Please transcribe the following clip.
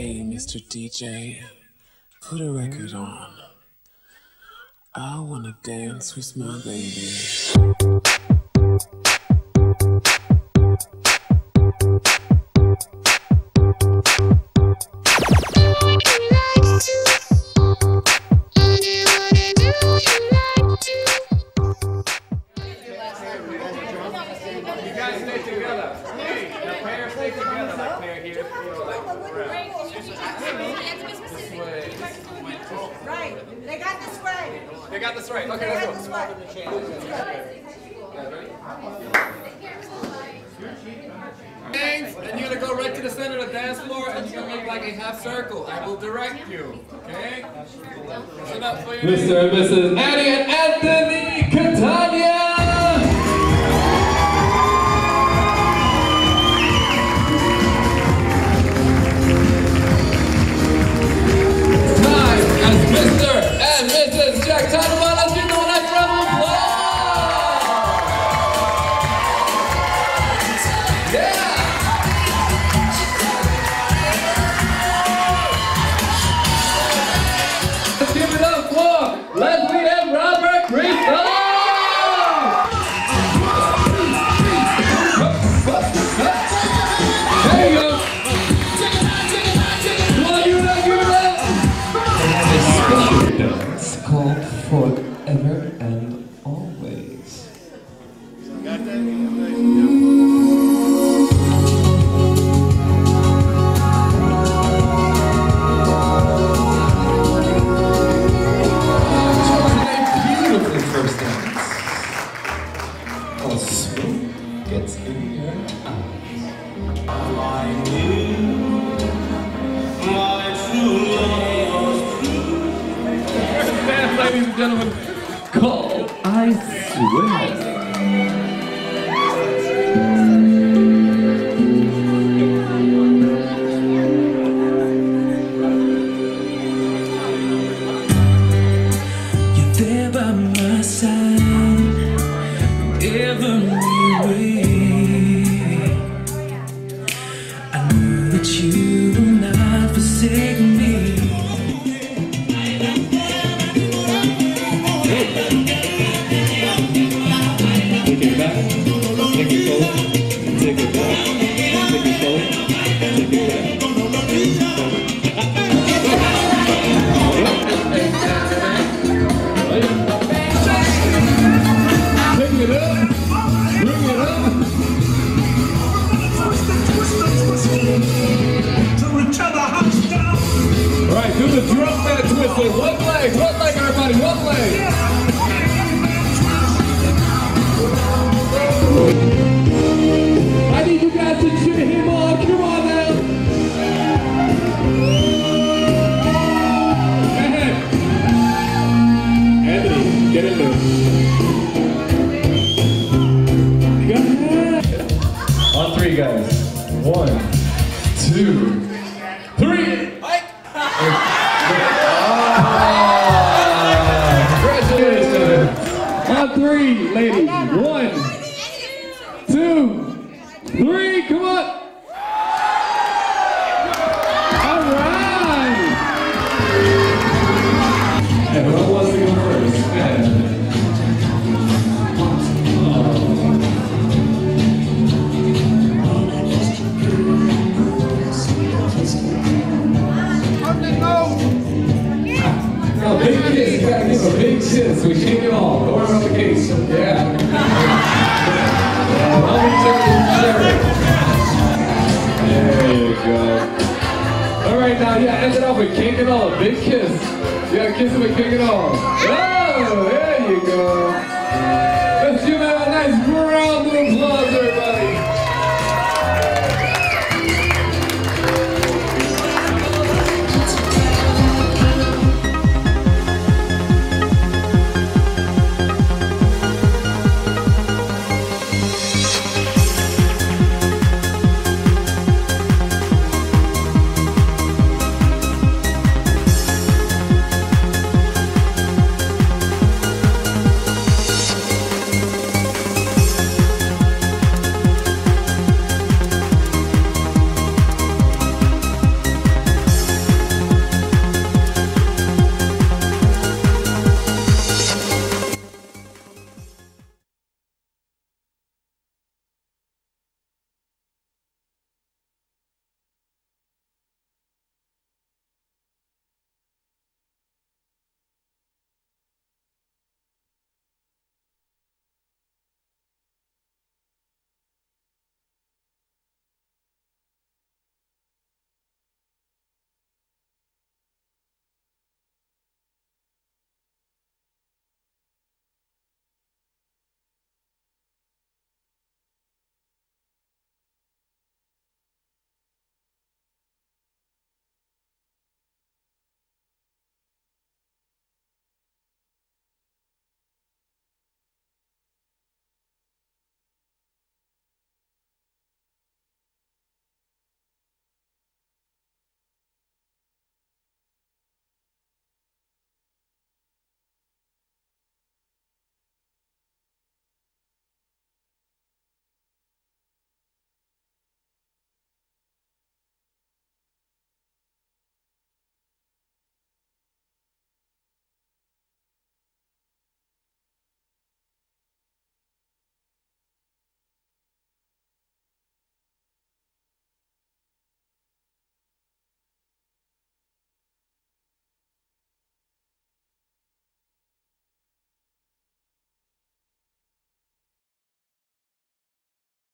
Hey, Mr. DJ, put a record on. I wanna dance with my baby. They got this right. Okay, let's go. Names, and you're gonna go right to the center of the dance floor, and you're gonna make like a half circle. I will direct you. Okay? Mr. and Mrs. Annie and Anthony Catania! Smoke gets in your eyes. dance, ladies and gentlemen. Call I Swear. Do the drum mat twister. One leg, one leg, everybody, one leg. Guys. One, two, big kiss. Gotta give a big kiss. We shake it all. Worry about the case. Yeah. There you go. All right, now, yeah, end it off with cake and all. Big kiss. Gotta kiss him with cake and all. Oh, there you go. Let's give him a nice round of applause, everybody.